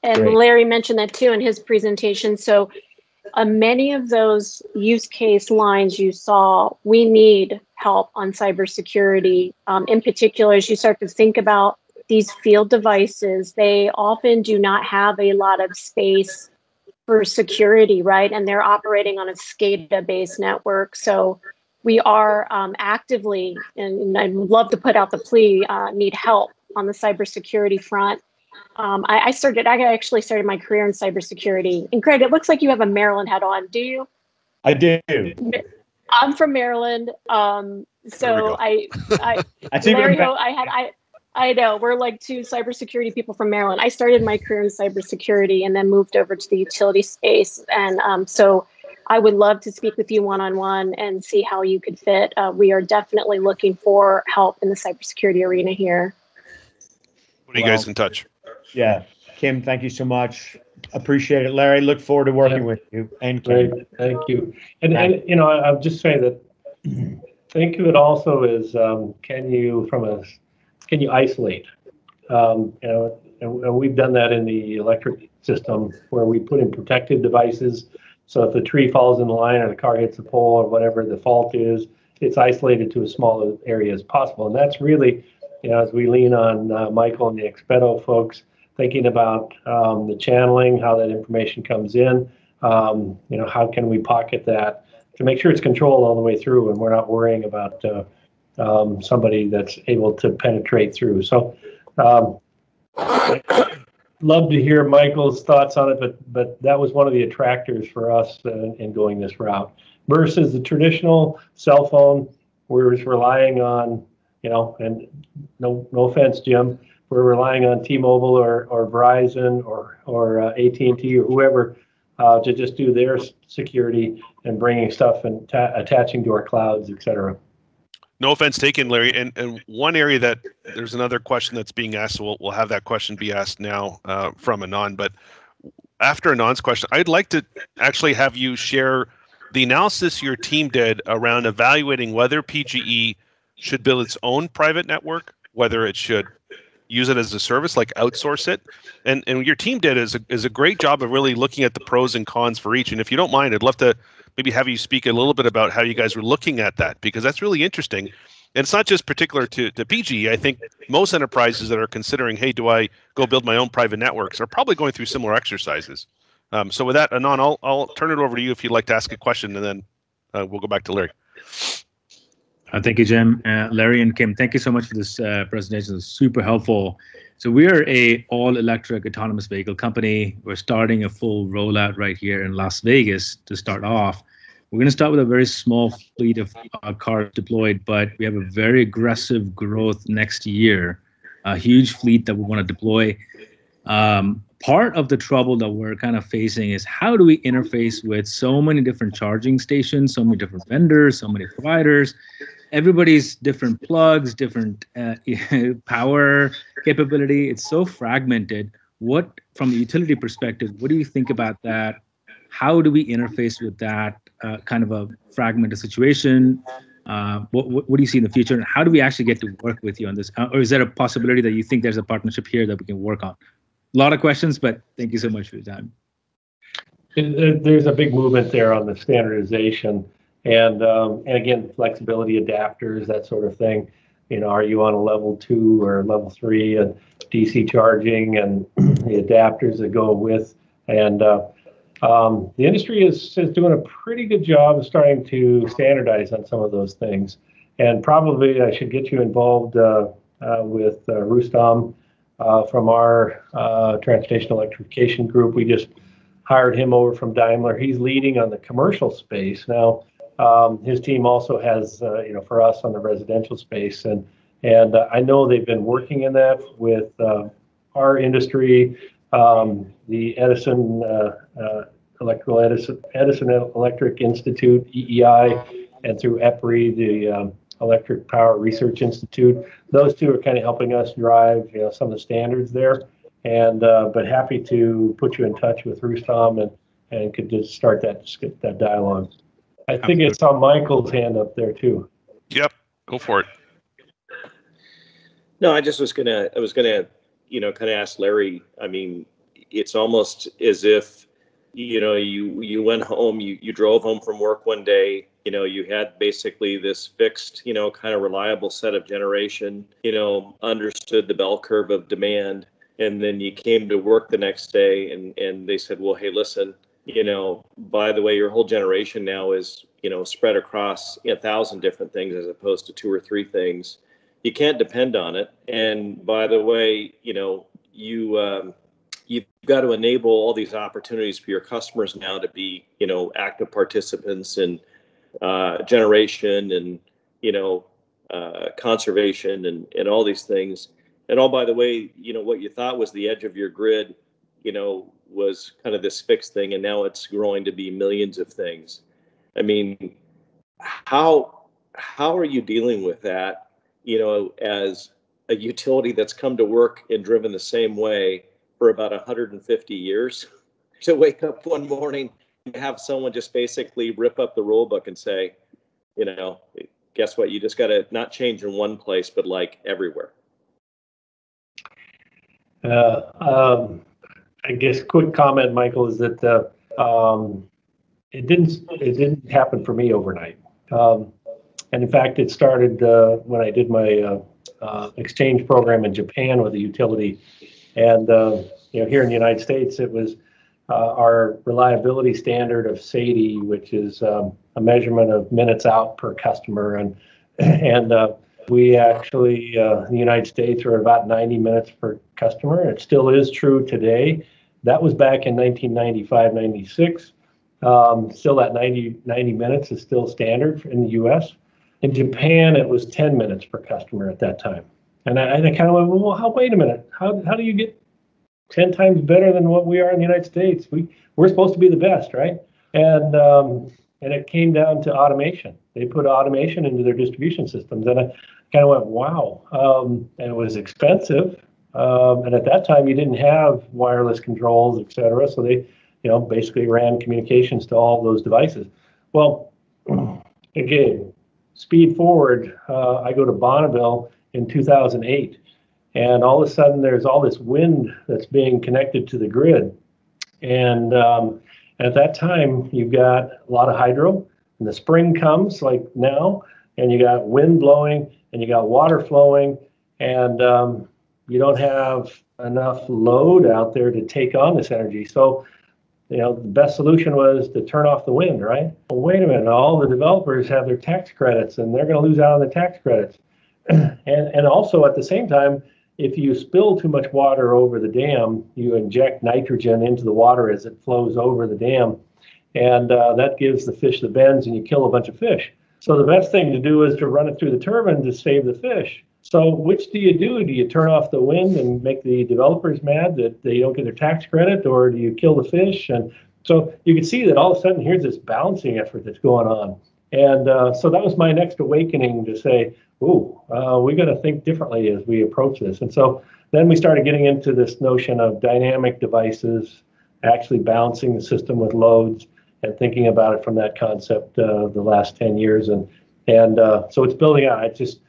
And Great. Larry mentioned that too in his presentation. So uh, many of those use case lines you saw, we need help on cybersecurity. Um, in particular, as you start to think about these field devices, they often do not have a lot of space for security, right? And they're operating on a SCADA based network. So we are um, actively, and I'd love to put out the plea, uh, need help on the cybersecurity front. Um, I, I started, I actually started my career in cybersecurity. And Craig, it looks like you have a Maryland hat on. Do you? I do. I'm from Maryland. Um, so. I, I, [LAUGHS] even Larry, I had, I, I know we're like two cybersecurity people from Maryland. I started my career in cybersecurity and then moved over to the utility space. And um, so I would love to speak with you one on one and see how you could fit. Uh, we are definitely looking for help in the cybersecurity arena here. What are you guys Well- in touch? Yeah. Kim, thank you so much. Appreciate it. Larry, look forward to working Yeah. with you. And Kim. Great, thank you. And, and, you know, I- I'll just say that, think of it also as, um, can you, from a, can you isolate? Um, you know, and, and we've done that in the electric system where we put in protective devices. So if the tree falls in the line or the car hits the pole or whatever the fault is, it's isolated to as small an area as possible. And that's really, you know, as we lean on uh, Michael and the Expeto folks, thinking about um, the channeling, how that information comes in, um, you know, how can we pocket that to make sure it's controlled all the way through and we're not worrying about uh, um, somebody that's able to penetrate through. So, um, love to hear Michael's thoughts on it, but but that was one of the attractors for us uh, in going this route versus the traditional cell phone. We're relying on, you know, and no no offense, Jim, we're relying on T-Mobile or or Verizon or or uh, AT&T or whoever uh, to just do their security and bringing stuff and ta- attaching to our clouds, et cetera. No offense taken, Larry. And and one area that there's another question that's being asked. So we'll we'll have that question be asked now uh, from Anon. But after Anon's question, I'd like to actually have you share the analysis your team did around evaluating whether PGE should build its own private network, whether it should use it as a service, like outsource it. And and your team did is a, is a great job of really looking at the pros and cons for each. And if you don't mind, I'd love to maybe have you speak a little bit about how you guys were looking at that because that's really interesting. And it's not just particular to, to PG. I think most enterprises that are considering, hey, do I go build my own private networks, are probably going through similar exercises. Um, so with that, Anon, I'll, I'll turn it over to you if you'd like to ask a question, and then uh, we'll go back to Larry. Uh, thank you, Jim. Uh, Larry and Kim, thank you so much for this uh, presentation. It's super helpful. So we are a all-electric autonomous vehicle company. We're starting a full rollout right here in Las Vegas to start off. We're going to start with a very small fleet of uh, cars deployed, but we have a very aggressive growth next year, a huge fleet that we want to deploy. Um, part of the trouble that we're kind of facing is how do we interface with so many different charging stations, so many different vendors, so many providers, everybody's different plugs, different uh, [LAUGHS] power capability. It's so fragmented. What, from the utility perspective, what do you think about that? How do we interface with that uh, kind of a fragmented situation? Uh, what, what, do you see in the future? And how do we actually get to work with you on this? Uh, or is there a possibility that you think there's a partnership here that we can work on? A lot of questions, but thank you so much for your time. There's a big movement there on the standardization and um, and again flexibility adapters that sort of thing you know are you on a level two or level three and dc charging and [CLEARS THROAT] the adapters that go with? And uh, um, the industry is, is doing a pretty good job of starting to standardize on some of those things. And probably i should get you involved uh, uh, with uh, rustam uh, from our uh, transportation electrification group. We just hired him over from daimler. He's leading on the commercial space. Now um, his team also has, uh, you know, for us on the residential space, and and uh, I know they've been working in that with uh, our industry, um, the Edison uh, uh, Electrical Edison, Edison Electric Institute (EEI), and through EPRI, the um, Electric Power Research Institute. Those two are kind of helping us drive, you know, some of the standards there. And uh, but happy to put you in touch with Rustam and and could just start that that dialogue. I think it's on Michael's hand up there too. Yep, go for it. No, I just was gonna, I was gonna, you know, kind of ask Larry. I mean, it's almost as if, you know, you you went home, you you drove home from work one day, you know, you had basically this fixed, you know, kind of reliable set of generation, you know, understood the bell curve of demand, and then you came to work the next day, and and they said, well, hey, listen you know, by the way, your whole generation now is, you know, spread across a thousand different things as opposed to two or three things. You can't depend on it. And by the way, you know, you um, you've got to enable all these opportunities for your customers now to be, you know, active participants in uh, generation and, you know, uh, conservation and and all these things. And all by the way, you know, what you thought was the edge of your grid, you know, was kind of this fixed thing, and now it's growing to be millions of things. I mean, how how are you dealing with that? You know, as a utility that's come to work and driven the same way for about 150 years, [LAUGHS] to wake up one morning and have someone just basically rip up the rule book and say, you know, guess what? You just got to not change in one place, but like everywhere. Uh, um, I guess quick comment, Michael, is that uh, um, it didn't it didn't happen for me overnight. Um, and in fact, it started uh, when I did my uh, uh exchange program in Japan with a utility, and uh, you know here in the United States, it was our reliability standard of SAIDI, which is um, a measurement of minutes out per customer, and [LAUGHS] and we actually, uh, in the United States, are about 90 minutes per customer. It still is true today. That was back in 1995, 96. Um, still, that 90, 90 minutes is still standard in the US. In Japan, it was 10 minutes per customer at that time. And I, I kind of went, well, how, wait a minute. How, how do you get 10 times better than what we are in the United States? We, we're supposed to be the best, right? And, um, and it came down to automation. They put automation into their distribution systems. And I kind of went, wow. Um, and it was expensive um, and at that time, you didn't have wireless controls, et cetera. So they, you know, basically ran communications to all those devices. Well, [CLEARS THROAT] again, speed forward, uh, I go to Bonneville in 2008, and all of a sudden there's all this wind that's being connected to the grid, and um, at that time, you've got a lot of hydro, and the spring comes like now, and you got wind blowing, and you got water flowing, and um, you don't have enough load out there to take on this energy. So, you know, the best solution was to turn off the wind, right? Well, wait a minute, all the developers have their tax credits, and they're going to lose out on the tax credits. [CLEARS THROAT] and and also at the same time, if you spill too much water over the dam, you inject nitrogen into the water as it flows over the dam, and uh, that gives the fish the bends, and you kill a bunch of fish. So the best thing to do is to run it through the turbine to save the fish. So which do you do? Do you turn off the wind and make the developers mad that they don't get their tax credit, or do you kill the fish? And so you can see that all of a sudden here's this balancing effort that's going on. And uh, so that was my next awakening to say, ooh, uh, we got to think differently as we approach this. And so then we started getting into this notion of dynamic devices, actually balancing the system with loads, and thinking about it from that concept uh, the last 10 years. And and uh, so it's building out. It's just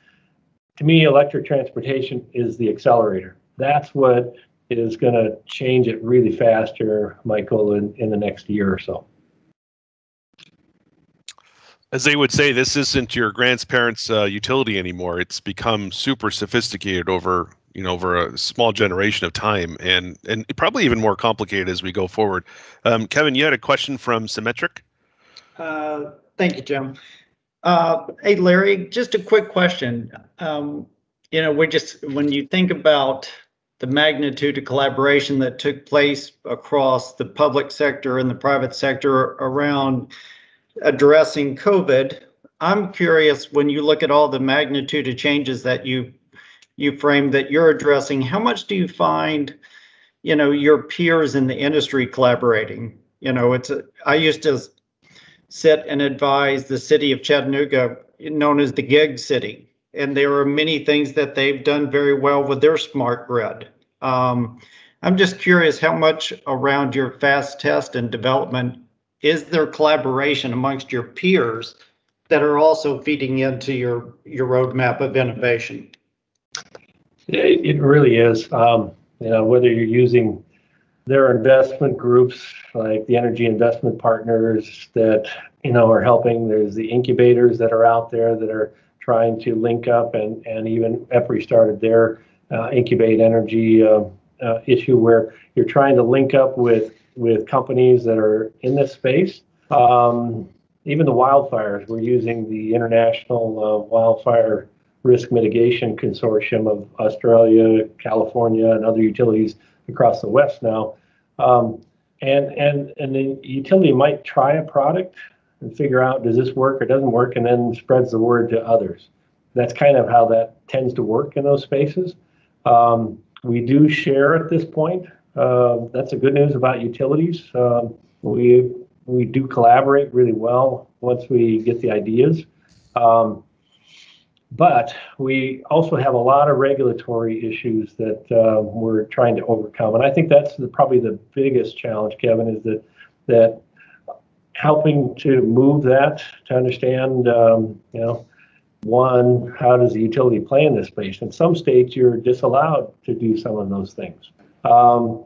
to me, electric transportation is the accelerator. That's what is going to change it really fast here, Michael, in, in the next year or so as they would say, this isn't your grandparents' uh, utility anymore. It's become super sophisticated over you know over a small generation of time, and and probably even more complicated as we go forward. Um, Kevin, you had a question from Symmetric. Uh, thank you, Jim. Uh, hey, Larry, just a quick question. Um, you know, we just when you think about the magnitude of collaboration that took place across the public sector and the private sector around addressing COVID. I'm curious when you look at all the magnitude of changes that you you frame that you're addressing, how much do you find, you know, your peers in the industry collaborating? You know, it's a, I used to sit and advise the city of Chattanooga, known as the gig city, and there are many things that they've done very well with their smart grid. Um, I'm just curious how much around your fast test and development is there collaboration amongst your peers that are also feeding into your your roadmap of innovation? It, it really is. Um, you know, whether you're using their investment groups like the energy investment partners that you know are helping. There's the incubators that are out there that are trying to link up, and and even EPRI started their uh, Incubatenergy uh, uh, issue where you're trying to link up with with companies that are in this space. Um, even the wildfires, we're using the International uh, Wildfire Risk Mitigation Consortium of Australia, California, and other utilities across the West now. Um, and and and the utility might try a product and figure out does this work or doesn't work, and then spreads the word to others. That's kind of how that tends to work in those spaces. Um, we do share at this point uh, that's the good news about utilities. Um, we we do collaborate really well once we get the ideas. Um, but we also have a lot of regulatory issues that uh, we're trying to overcome, and I think that's the, probably the biggest challenge, Kevin, is that that helping to move that to understand, um, you know, one, how does the utility play in this space? In some states, you're disallowed to do some of those things. Um,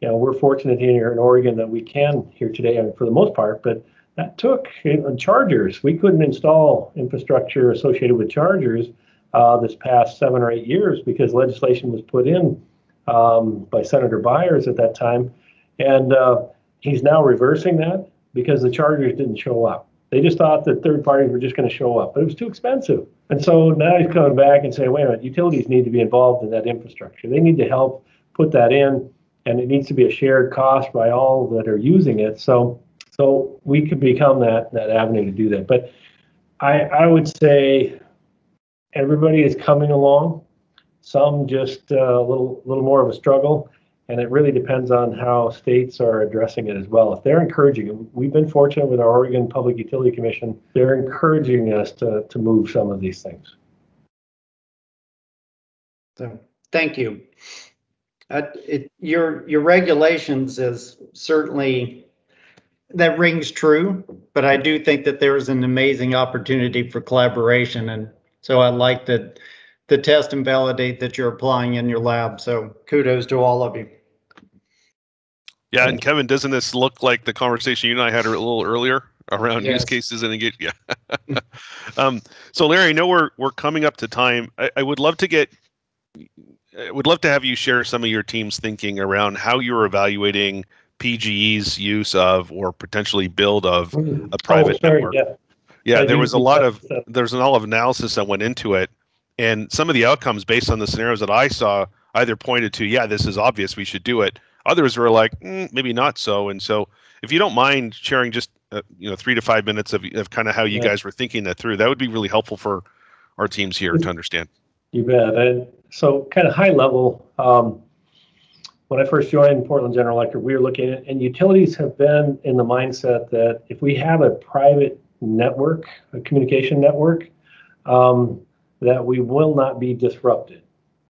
you know, we're fortunate here in Oregon that we can here today I mean, for the most part, but that took you chargers. We couldn't install infrastructure associated with chargers uh, this past seven or eight years because legislation was put in um, by Senator Byers at that time. And uh, he's now reversing that because the chargers didn't show up. They just thought that third parties were just going to show up, but it was too expensive. And so now he's coming back and saying, wait a minute, utilities need to be involved in that infrastructure. They need to help put that in, and it needs to be a shared cost by all that are using it. So, so we could become that that avenue to do that. But I I would say everybody is coming along. Some just uh, a little little more of a struggle, and it really depends on how states are addressing it as well. If they're encouraging we've been fortunate with our Oregon Public Utility Commission. They're encouraging us to to move some of these things. So, thank you. Uh, it, your your regulations is certainly that rings true, but I do think that there is an amazing opportunity for collaboration, and so I like that the test and validate that you're applying in your lab. So kudos to all of you. Yeah, and Kevin, doesn't this look like the conversation you and I had a little earlier around Yes. use cases and engage? Yeah. [LAUGHS] um, so, Larry, I know we're we're coming up to time. I, I would love to get, I would love to have you share some of your team's thinking around how you're evaluating PGE's use of or potentially build of a private oh, sorry, network. Yeah. Yeah, there was a lot of there's an all of analysis that went into it, and some of the outcomes based on the scenarios that I saw either pointed to, yeah, this is obvious, we should do it. Others were like, mm, maybe not so. And so, if you don't mind sharing just uh, you know three to five minutes of, of kind of how you Yeah. guys were thinking that through, that would be really helpful for our teams here to understand. You bet. And so, kind of high level, um, when I first joined Portland General Electric, we were looking at, and utilities have been in the mindset that if we have a private network, a communication network, um, that we will not be disrupted.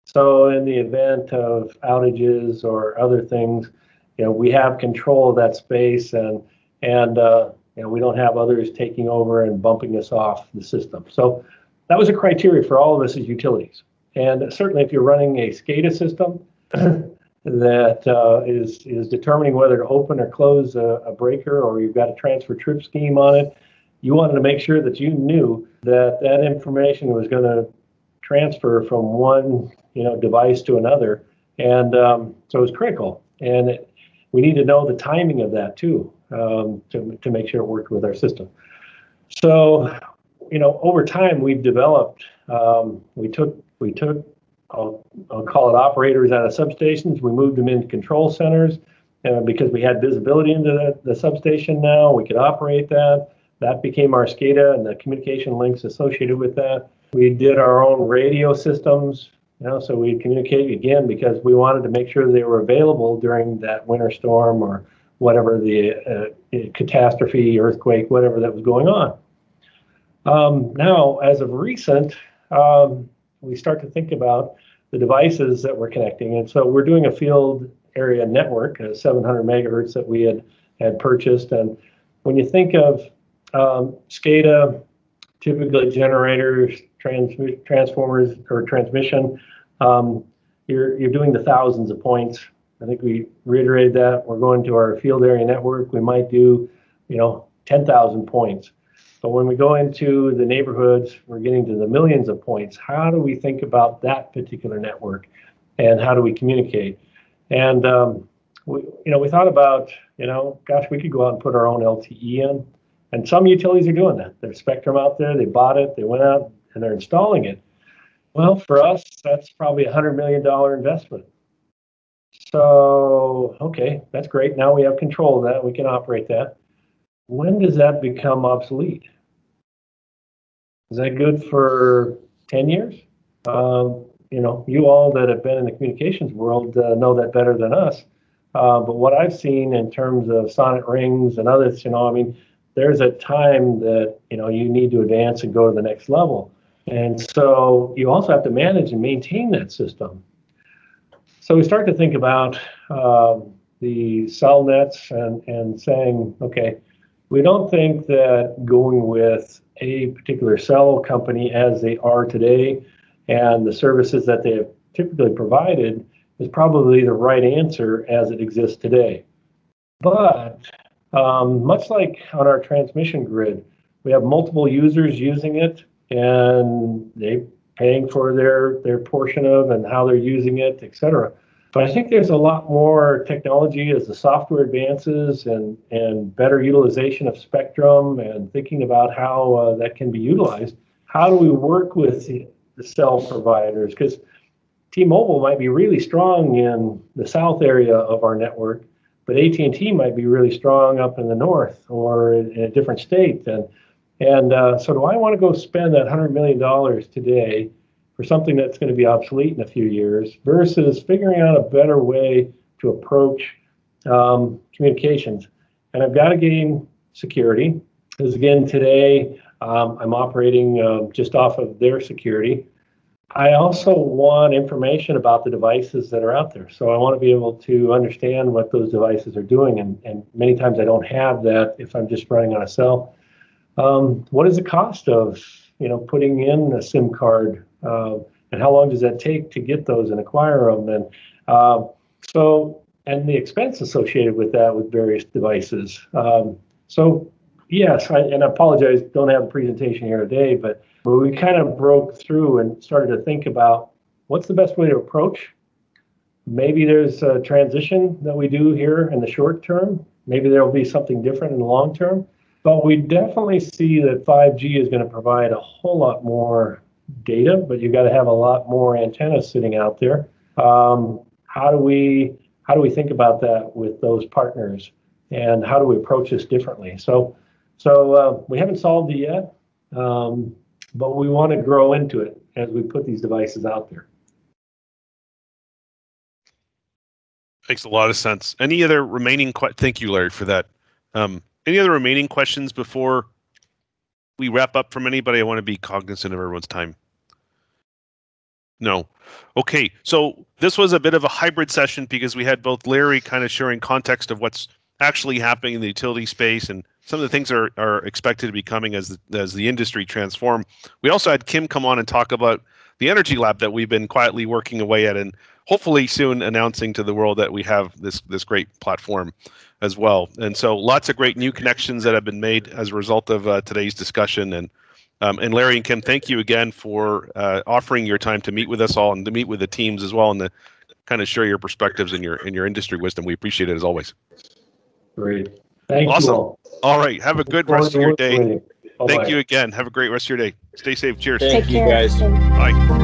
So, in the event of outages or other things, you know, we have control of that space, and and uh, you know, we don't have others taking over and bumping us off the system. So, that was a criteria for all of us as utilities. And certainly, if you're running a SCADA system [CLEARS THROAT] that uh, is is determining whether to open or close a, a breaker, or you've got a transfer trip scheme on it, you wanted to make sure that you knew that that information was going to transfer from one you know device to another, and um, so it was critical. And it, we need to know the timing of that too um, to to make sure it worked with our system. So you know, over time we've developed. Um, we took we took I'll, I'll call it operators out of substations. We moved them into control centers uh, because we had visibility into the, the substation now. We could operate that. That became our SCADA and the communication links associated with that. We did our own radio systems, you know, so we communicate again because we wanted to make sure they were available during that winter storm or whatever the uh, catastrophe, earthquake, whatever that was going on. Um, now, as of recent, um, we start to think about the devices that we're connecting. And so we're doing a field area network, a 700 megahertz that we had, had purchased. And when you think of um, SCADA, typically generators, trans- transformers, or transmission, um, you're, you're doing the thousands of points. I think we reiterated that. We're going to our field area network. We might do, you know, 10,000 points. But when we go into the neighborhoods, we're getting to the millions of points. How do we think about that particular network, and how do we communicate? And um, we, you know, we thought about, you know, gosh, we could go out and put our own LTE in, and some utilities are doing that. There's Spectrum out there. They bought it. They went out and they're installing it. Well, for us, that's probably a hundred million dollar investment. So, okay, that's great. Now we have control of that. We can operate that. When does that become obsolete? Is that good for 10 years? Um, you know, you all that have been in the communications world uh, know that better than us. Uh, but what I've seen in terms of SONET rings and others, you know, I mean, there's a time that, you know, you need to advance and go to the next level. And so you also have to manage and maintain that system. So we start to think about um, the cell nets and, and saying, okay, we don't think that going with a particular cell company as they are today and the services that they have typically provided is probably the right answer as it exists today. But um, much like on our transmission grid, we have multiple users using it and they paying for their their portion of and how they're using it, et cetera. But I think there's a lot more technology as the software advances and, and better utilization of spectrum and thinking about how uh, that can be utilized. How do we work with the, cell providers? Because T-Mobile might be really strong in the south area of our network, but AT&T might be really strong up in the north or in, in a different state. And and uh, so, do I want to go spend that hundred million dollars today for something that's going to be obsolete in a few years versus figuring out a better way to approach um, communications. And I've got to gain security because again today um, I'm operating uh, just off of their security. I also want information about the devices that are out there. So I want to be able to understand what those devices are doing. And, and many times I don't have that if I'm just running on a cell. Um, what is the cost of you know putting in a SIM card uh, and how long does that take to get those and acquire them? And uh, so and the expense associated with that with various devices. Um, so yes, I, and I apologize, don't have the presentation here today, but, but we kind of broke through and started to think about what's the best way to approach. Maybe there's a transition that we do here in the short term. Maybe there will be something different in the long term. But we definitely see that 5G is going to provide a whole lot more data, but you've got to have a lot more antennas sitting out there. Um, how do we how do we think about that with those partners, and how do we approach this differently? So, so uh, we haven't solved it yet, um, but we want to grow into it as we put these devices out there. Makes a lot of sense. Any other remaining? Que- Thank you, Larry, for that. Um, any other remaining questions before we wrap up from anybody? I want to be cognizant of everyone's time. No. Okay, so this was a bit of a hybrid session because we had both Larry kind of sharing context of what's actually happening in the utility space and some of the things are, are expected to be coming as the, as the industry transform. We also had Kim come on and talk about the energy lab that we've been quietly working away at and hopefully soon announcing to the world that we have this this great platform as well. And so lots of great new connections that have been made as a result of uh, today's discussion and um, and Larry and Kim, thank you again for uh, offering your time to meet with us all and to meet with the teams as well and to kind of share your perspectives and your and your industry wisdom. We appreciate it as always. Great. Thank awesome. you all. All right. Have a good rest of your day. Thank you again. Have a great rest of your day. Stay safe. Cheers. Thank Take you care. guys. Bye.